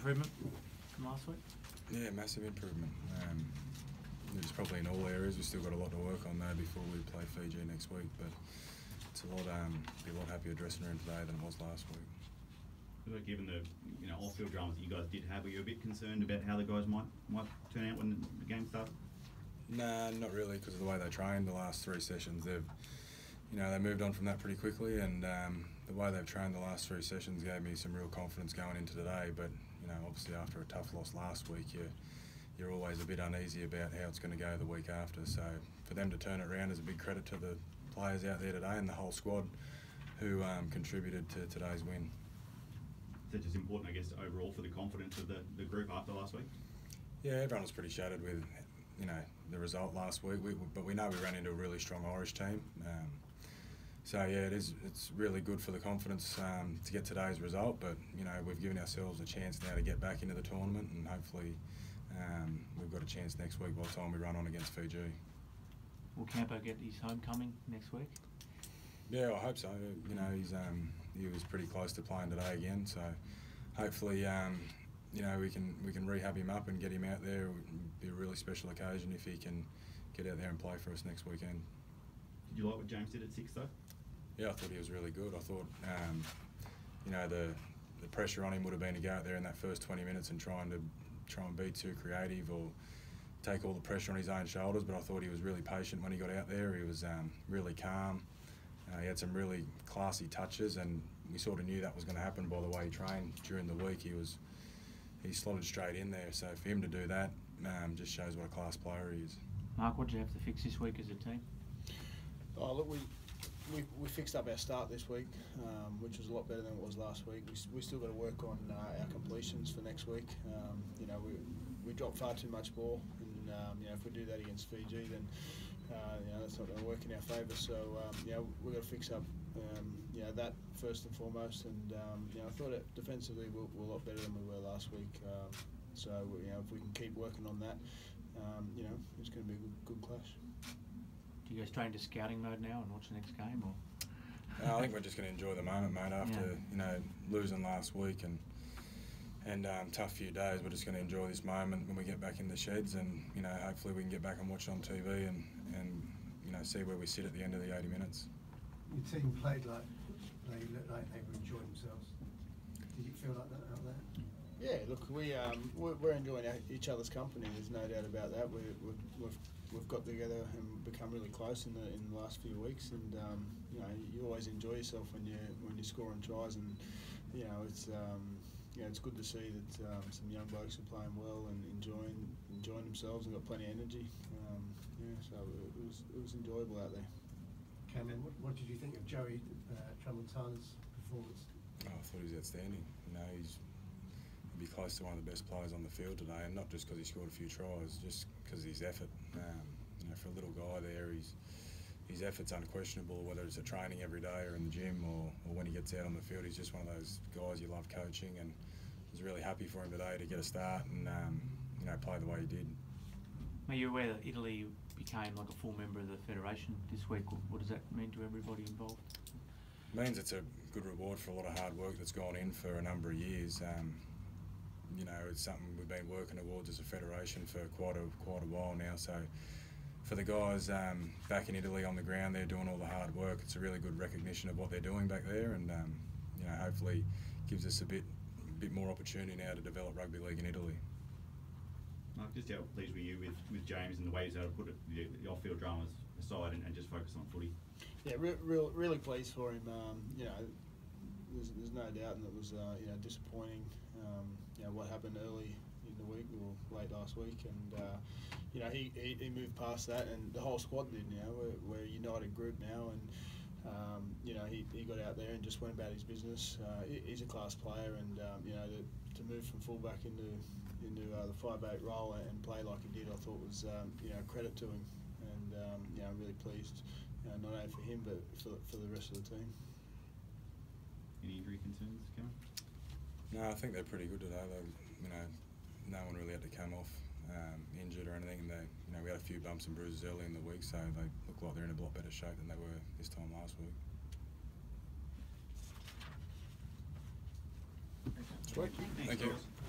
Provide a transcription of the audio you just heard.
improvement from last week? Yeah, massive improvement. Um, it's probably in all areas. We've still got a lot to work on though before we play Fiji next week. But it's a lot. Um, be a lot happier dressing room today than it was last week. But given the you know off-field dramas that you guys did have, were you a bit concerned about how the guys might might turn out when the game started? Nah, not really, because of the way they trained the last three sessions. They've, you know, they moved on from that pretty quickly, and um, the way they've trained the last three sessions gave me some real confidence going into today. But you know, obviously after a tough loss last week, you you're always a bit uneasy about how it's going to go the week after. So for them to turn it around is a big credit to the players out there today and the whole squad who um, contributed to today's win. Is that just important, I guess, overall for the confidence of the, the group after last week? Yeah, everyone was pretty shattered with, you know, the result last week. We, but we know we ran into a really strong Irish team. Um, so yeah, it is. It's really good for the confidence um, to get today's result. But you know, we've given ourselves a chance now to get back into the tournament, and hopefully, um, we've got a chance next week by the time we run on against Fiji. Will Campo get his homecoming next week? Yeah, I hope so. You know, he's um, he was pretty close to playing today again, so hopefully, um, you know, we can we can rehab him up and get him out there. It would be a really special occasion if he can get out there and play for us next weekend. Did you like what James did at six though? Yeah, I thought he was really good. I thought, um, you know, the the pressure on him would have been to go out there in that first 20 minutes and trying to try and be too creative or take all the pressure on his own shoulders. But I thought he was really patient when he got out there. He was um, really calm. Uh, he had some really classy touches, and we sort of knew that was going to happen by the way he trained during the week. He was he slotted straight in there. So for him to do that um, just shows what a class player he is. Mark, what did you have to fix this week as a team? Oh, look, we, we, we fixed up our start this week, um, which was a lot better than it was last week. We, we still got to work on uh, our completions for next week. Um, you know, we, we dropped far too much ball, and um, you know, if we do that against Fiji, then uh, you know that's not going to work in our favour. So um, know, we've got to fix up um, you know that first and foremost. And um, you know, I thought it defensively we're, we're, a lot better than we were last week. Um, so you know, if we can keep working on that, um, you know, it's going to be a good, good clash. Do you guys train to scouting mode now and watch the next game, or? Uh, I think we're just going to enjoy the moment, mate. After Yeah. you know losing last week and and um, tough few days, we're just going to enjoy this moment when we get back in the sheds, and you know hopefully we can get back and watch it on TV and and you know see where we sit at the end of the 80 minutes. Your team played like they looked like they were enjoying themselves. Did you feel like that out there? Yeah, look, we um, we're, we're enjoying our, each other's company. There's no doubt about that. We, we've, we've we've got together and become really close in the in the last few weeks. And um, you know, you always enjoy yourself when you when you're scoring tries. And you know, it's um, you know, it's good to see that um, some young blokes are playing well and enjoying enjoying themselves and got plenty of energy. Um, yeah, so it, it was it was enjoyable out there. Cameron, what, what did you think of Joey uh, Tramontana's performance? Oh, I thought he was outstanding. You know, he's he'd be close to one of the best players on the field today, and not just because he scored a few tries, just because of his effort. Um, you know, for a little guy there, he's his effort's unquestionable. Whether it's at training every day or in the gym or, or when he gets out on the field, he's just one of those guys you love coaching, and I was really happy for him today to get a start and um, you know play the way he did. Are you aware that Italy became like a full member of the federation this week? What- What does that mean to everybody involved? It means it's a good reward for a lot of hard work that's gone in for a number of years. Um, you know, it's something we've been working towards as a federation for quite a quite a while now. So, for the guys um, back in Italy on the ground, they're doing all the hard work. It's a really good recognition of what they're doing back there, and um, you know, hopefully, gives us a bit bit more opportunity now to develop rugby league in Italy. Mark, just how pleased were you with, with James and the way he's able to put it, the, the off-field dramas aside and, and just focus on footy? Yeah, re- real, really pleased for him. Um, you know, there's, there's no doubt, and it was uh, you know disappointing. Um, you know what happened early in the week or late last week, and uh, you know he, he, he moved past that, and the whole squad did. You know, we're, we're a united group now, and um, you know he, he got out there and just went about his business. Uh, he, he's a class player, and um, you know to, to move from fullback into into uh, the five eight role and play like he did, I thought was um, you know credit to him, and um, you know I'm really pleased not only for him but for, for the rest of the team. Any injury concerns, Cameron? No, I think they're pretty good today. They, you know, no one really had to come off um, injured or anything. And they, you know, we had a few bumps and bruises early in the week, so they look like they're in a lot better shape than they were this time last week. Sweet. Thank you. guys.